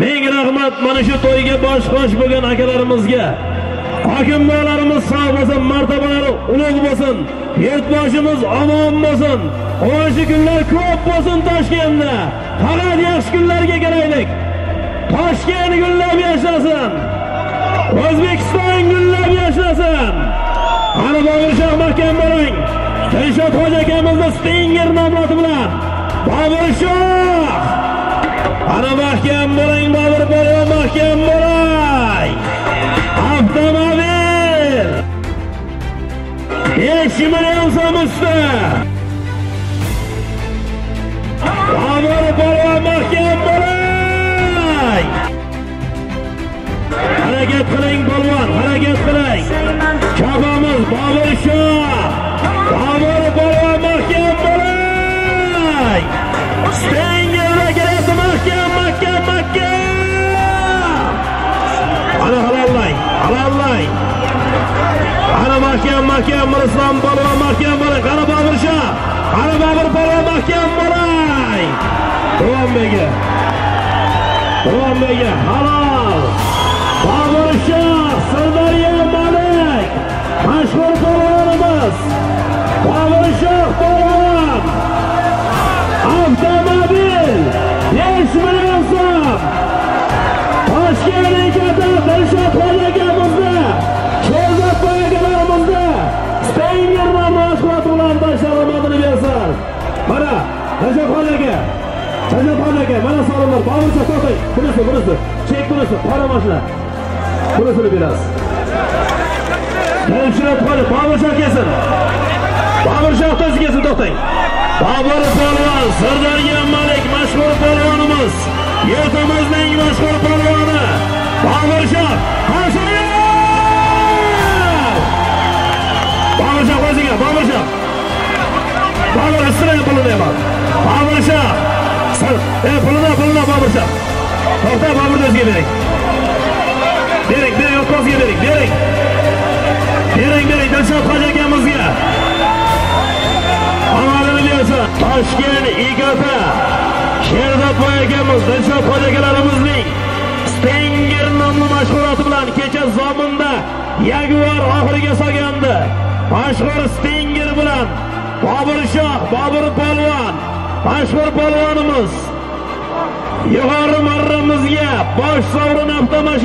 ming rahmat mana shu to'yga bosh qosh bo'lgan akalarimizga. Hokim sog' bo'lsin martabalari ulug' bo'lsin yurtboshimiz omon bo'lsin. Quvonchli kunlar ko'p bo'lsin toshkentda. Faqat yaxshi kunlarga kelaylik toshkent gullab yashasin. O'zbekiston gullab yashasin. Qani boburshoh mahkam bo'ling. Dilshod hoji akamizni stinger nomloti bilan. Boburshoh ana mahkam bo'ling bobur polvon mahkam bo'ling avtomobil. Besh million so'm ana mahkam mahkam islom polvon mahkam bo'ling qani bobur shoh qani bobur polvon mahkam bega. Qur'onbega Qur'onbega halol. Bobur Shoh Sirdaryo Malik. Mashhur polvonimiz Bobur Shoh polvon avtomobil 5 million so'm. Toshkent katta Dilshod salomatini bersin. Mana rajabxon aka rajabxon aka mana salomlar Bobur to'xtang. Bunisi bunisi chek bunisi qora mashina. Bunisini berasiz. Dilshod hoji kelsin Bobur otasi kelsin to'xtang. Bobur polvon Sirdaryo Malik mashhur polvonimiz. Yurtimizning mashhur polvoni. Bobur Shoh Hoshimov o'ziga Shoh Bobur istirayam pulini ham Bobur Shoh Sir e pulini pulini Bobur Shoh To'xta Bobur o'ziga bering Bering bering o'tkazga bering bering Bering bering Dilshod hoji akamizga amalini bersin toshkent igota sherzodboy akamiz dilshod hoji akalarimizning stenger nomli mashg'uloti bilan kecha zominda yaguar oxiriga solgandi mashhur stenger bilan bobur shoh bobur polvon mashhur polvonimiz yuqori marramizga bosh sovrin avtomashina